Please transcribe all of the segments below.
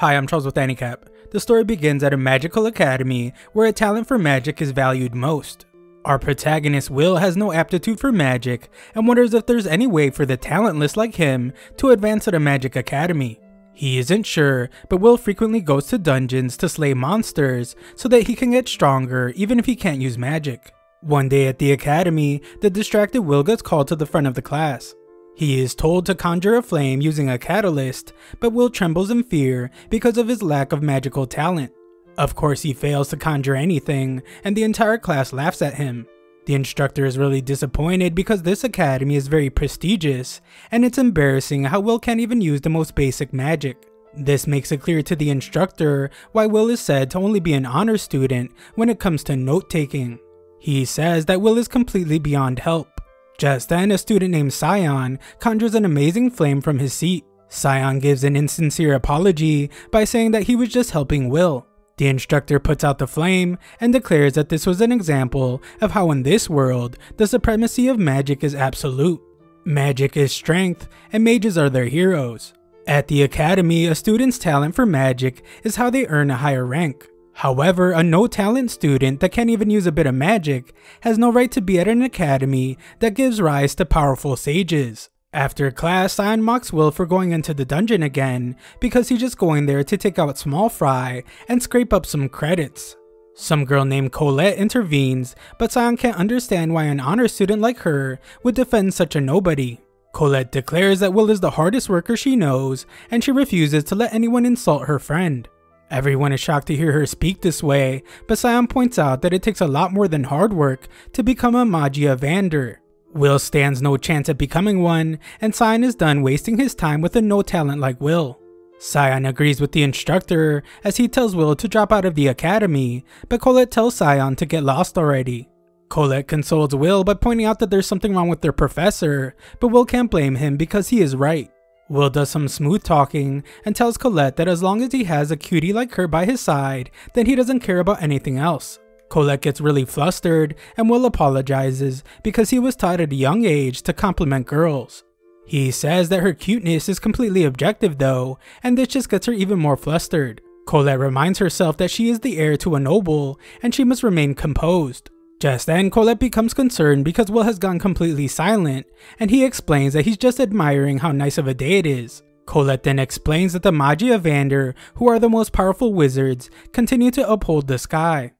Hi, I'm Charles with AniCap. The story begins at a magical academy where a talent for magic is valued most. Our protagonist Will has no aptitude for magic and wonders if there's any way for the talentless like him to advance at a magic academy. He isn't sure, but Will frequently goes to dungeons to slay monsters so that he can get stronger even if he can't use magic. One day at the academy, the distracted Will gets called to the front of the class. He is told to conjure a flame using a catalyst, but Will trembles in fear because of his lack of magical talent. Of course he fails to conjure anything, and the entire class laughs at him. The instructor is really disappointed because this academy is very prestigious, and it's embarrassing how Will can't even use the most basic magic. This makes it clear to the instructor why Will is said to only be an honor student when it comes to note taking. He says that Will is completely beyond help. Just then, a student named Sion conjures an amazing flame from his seat. Sion gives an insincere apology by saying that he was just helping Will. The instructor puts out the flame and declares that this was an example of how in this world, the supremacy of magic is absolute. Magic is strength, and mages are their heroes. At the academy, a student's talent for magic is how they earn a higher rank. However, a no talent student that can't even use a bit of magic has no right to be at an academy that gives rise to powerful sages. After class, Sion mocks Will for going into the dungeon again because he's just going there to take out Small Fry and scrape up some credits. Some girl named Colette intervenes, but Sion can't understand why an honor student like her would defend such a nobody. Colette declares that Will is the hardest worker she knows, and she refuses to let anyone insult her friend. Everyone is shocked to hear her speak this way, but Sion points out that it takes a lot more than hard work to become a Magia Vander. Will stands no chance at becoming one, and Sion is done wasting his time with a no talent like Will. Sion agrees with the instructor as he tells Will to drop out of the academy, but Colette tells Sion to get lost already. Colette consoles Will by pointing out that there's something wrong with their professor, but Will can't blame him because he is right. Will does some smooth talking and tells Colette that as long as he has a cutie like her by his side, then he doesn't care about anything else. Colette gets really flustered and Will apologizes because he was taught at a young age to compliment girls. He says that her cuteness is completely objective though, and this just gets her even more flustered. Colette reminds herself that she is the heir to a noble and she must remain composed. Just then, Colette becomes concerned because Will has gone completely silent, and he explains that he's just admiring how nice of a day it is. Colette then explains that the Magia Vander, who are the most powerful wizards, continue to uphold the sky.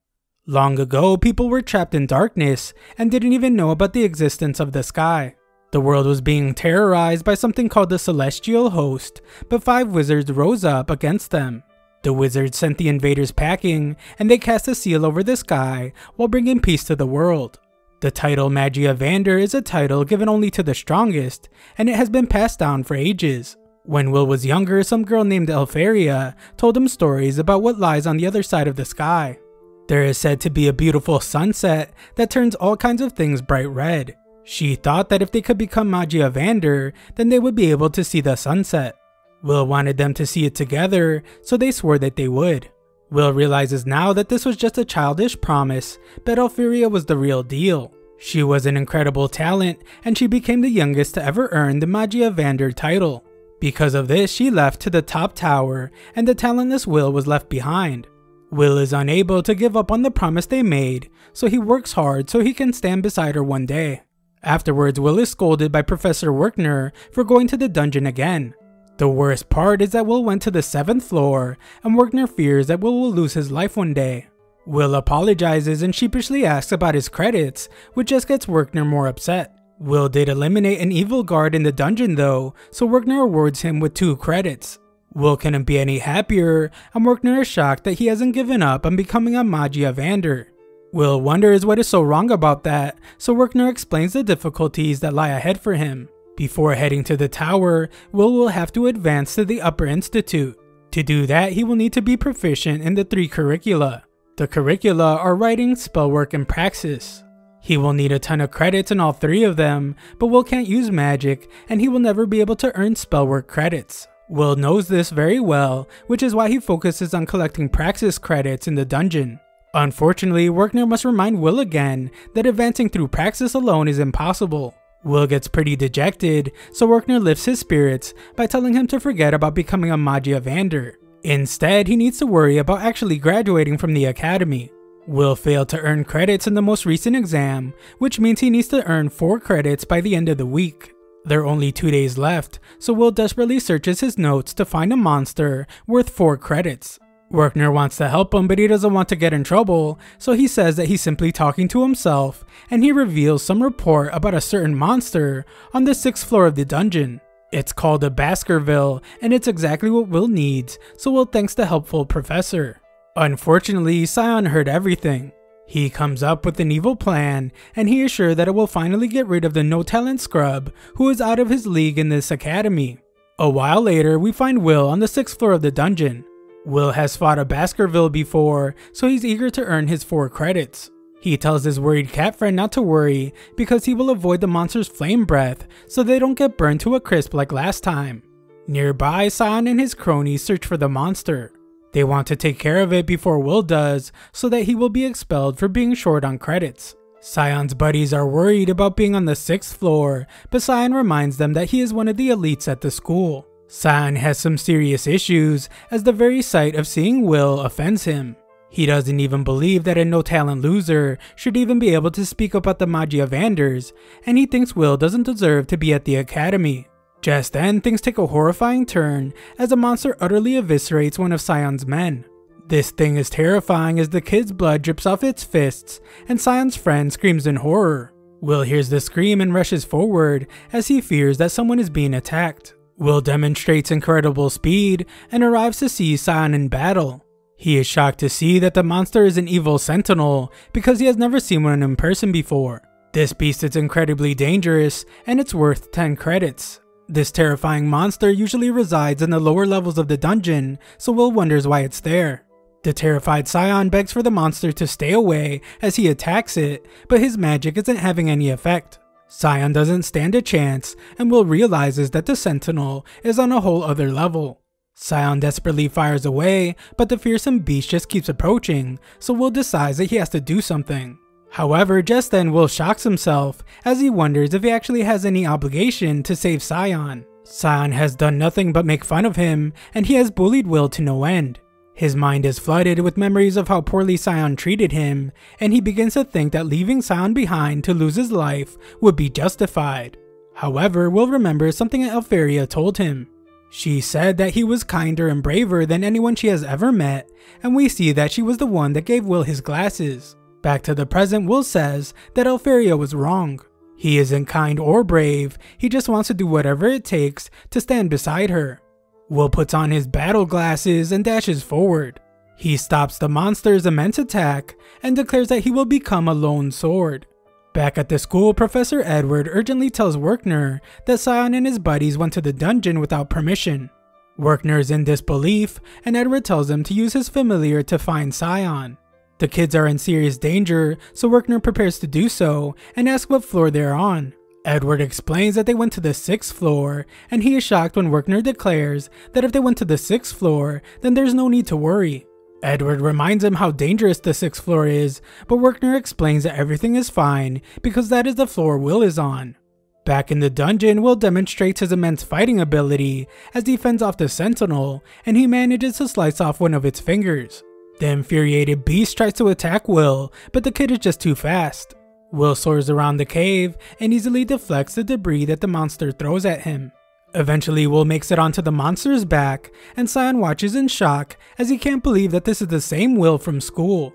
Long ago, people were trapped in darkness and didn't even know about the existence of the sky. The world was being terrorized by something called the Celestial Host, but five wizards rose up against them. The wizards sent the invaders packing, and they cast a seal over the sky while bringing peace to the world. The title Magia Vander is a title given only to the strongest, and it has been passed down for ages. When Will was younger, some girl named Elfaria told him stories about what lies on the other side of the sky. There is said to be a beautiful sunset that turns all kinds of things bright red. She thought that if they could become Magia Vander, then they would be able to see the sunset. Will wanted them to see it together, so they swore that they would. Will realizes now that this was just a childish promise, but Elfaria was the real deal. She was an incredible talent, and she became the youngest to ever earn the Magia Vander title. Because of this, she left to the top tower, and the talentless Will was left behind. Will is unable to give up on the promise they made, so he works hard so he can stand beside her one day. Afterwards, Will is scolded by Professor Werkner for going to the dungeon again. The worst part is that Will went to the 7th floor, and Werkner fears that Will will lose his life one day. Will apologizes and sheepishly asks about his credits, which just gets Werkner more upset. Will did eliminate an evil guard in the dungeon though, so Werkner awards him with 2 credits. Will couldn't be any happier, and Werkner is shocked that he hasn't given up on becoming a Magia Vander. Will wonders what is so wrong about that, so Werkner explains the difficulties that lie ahead for him. Before heading to the tower, Will will have to advance to the Upper Institute. To do that, he will need to be proficient in the three curricula. The curricula are writing, spellwork, and praxis. He will need a ton of credits in all three of them, but Will can't use magic, and he will never be able to earn spellwork credits. Will knows this very well, which is why he focuses on collecting praxis credits in the dungeon. Unfortunately, Werkner must remind Will again that advancing through praxis alone is impossible. Will gets pretty dejected, so Werkner lifts his spirits by telling him to forget about becoming a Magia Vander. Instead, he needs to worry about actually graduating from the academy. Will failed to earn credits in the most recent exam, which means he needs to earn 4 credits by the end of the week. There are only 2 days left, so Will desperately searches his notes to find a monster worth 4 credits. Werkner wants to help him, but he doesn't want to get in trouble, so he says that he's simply talking to himself, and he reveals some report about a certain monster on the 6th floor of the dungeon. It's called a Baskerville, and it's exactly what Will needs, so Will thanks the helpful professor. Unfortunately, Sion heard everything. He comes up with an evil plan, and he is sure that it will finally get rid of the no talent scrub who is out of his league in this academy. A while later, we find Will on the 6th floor of the dungeon. Will has fought a Baskerville before, so he's eager to earn his 4 credits. He tells his worried cat friend not to worry because he will avoid the monster's flame breath so they don't get burned to a crisp like last time. Nearby, Sion and his cronies search for the monster. They want to take care of it before Will does, so that he will be expelled for being short on credits. Sion's buddies are worried about being on the 6th floor, but Sion reminds them that he is one of the elites at the school. Sion has some serious issues, as the very sight of seeing Will offends him. He doesn't even believe that a no-talent loser should even be able to speak about the Magia Vanders, and he thinks Will doesn't deserve to be at the academy. Just then, things take a horrifying turn as a monster utterly eviscerates one of Sion's men. This thing is terrifying as the kid's blood drips off its fists, and Sion's friend screams in horror. Will hears the scream and rushes forward as he fears that someone is being attacked. Will demonstrates incredible speed and arrives to see Sion in battle. He is shocked to see that the monster is an evil sentinel because he has never seen one in person before. This beast is incredibly dangerous and it's worth 10 credits. This terrifying monster usually resides in the lower levels of the dungeon, so Will wonders why it's there. The terrified Sion begs for the monster to stay away as he attacks it, but his magic isn't having any effect. Sion doesn't stand a chance, and Will realizes that the Sentinel is on a whole other level. Sion desperately fires away, but the fearsome beast just keeps approaching, so Will decides that he has to do something. However, just then Will shocks himself as he wonders if he actually has any obligation to save Sion. Sion has done nothing but make fun of him, and he has bullied Will to no end. His mind is flooded with memories of how poorly Sion treated him, and he begins to think that leaving Sion behind to lose his life would be justified. However, Will remembers something Elfaria told him. She said that he was kinder and braver than anyone she has ever met, and we see that she was the one that gave Will his glasses. Back to the present, Will says that Elfaria was wrong. He isn't kind or brave, he just wants to do whatever it takes to stand beside her. Will puts on his battle glasses and dashes forward. He stops the monster's immense attack and declares that he will become a lone sword. Back at the school, Professor Edward urgently tells Werkner that Sion and his buddies went to the dungeon without permission. Werkner is in disbelief, and Edward tells him to use his familiar to find Sion. The kids are in serious danger, so Werkner prepares to do so and asks what floor they are on. Edward explains that they went to the 6th floor, and he is shocked when Werkner declares that if they went to the 6th floor, then there's no need to worry. Edward reminds him how dangerous the 6th floor is, but Werkner explains that everything is fine because that is the floor Will is on. Back in the dungeon, Will demonstrates his immense fighting ability as he fends off the sentinel, and he manages to slice off one of its fingers. The infuriated beast tries to attack Will, but the kid is just too fast. Will soars around the cave and easily deflects the debris that the monster throws at him. Eventually, Will makes it onto the monster's back, and Sion watches in shock as he can't believe that this is the same Will from school.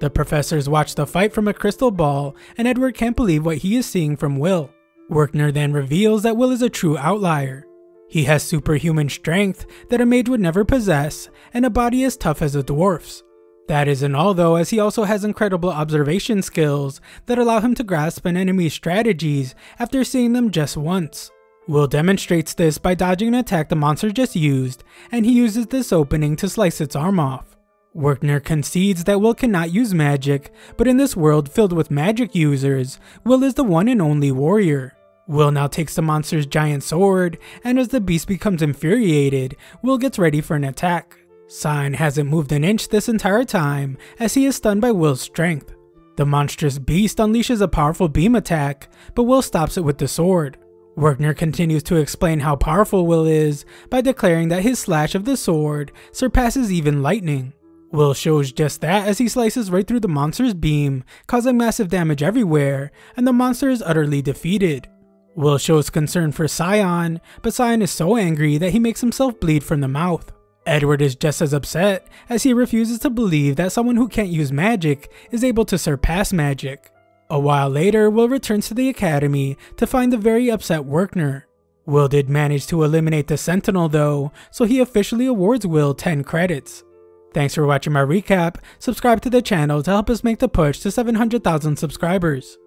The professors watch the fight from a crystal ball, and Edward can't believe what he is seeing from Will. Werkner then reveals that Will is a true outlier. He has superhuman strength that a mage would never possess, and a body as tough as a dwarf's. That isn't all though, as he also has incredible observation skills that allow him to grasp an enemy's strategies after seeing them just once. Will demonstrates this by dodging an attack the monster just used, and he uses this opening to slice its arm off. Werkner concedes that Will cannot use magic, but in this world filled with magic users, Will is the one and only warrior. Will now takes the monster's giant sword, and as the beast becomes infuriated, Will gets ready for an attack. Sion hasn't moved an inch this entire time, as he is stunned by Will's strength. The monstrous beast unleashes a powerful beam attack, but Will stops it with the sword. Werkner continues to explain how powerful Will is by declaring that his slash of the sword surpasses even lightning. Will shows just that as he slices right through the monster's beam, causing massive damage everywhere, and the monster is utterly defeated. Will shows concern for Sion, but Sion is so angry that he makes himself bleed from the mouth. Edward is just as upset as he refuses to believe that someone who can't use magic is able to surpass magic. A while later, Will returns to the academy to find the very upset Werkner. Will did manage to eliminate the Sentinel though, so he officially awards Will 10 credits. Thanks for watching my recap, subscribe to the channel to help us make the push to 700,000 subscribers.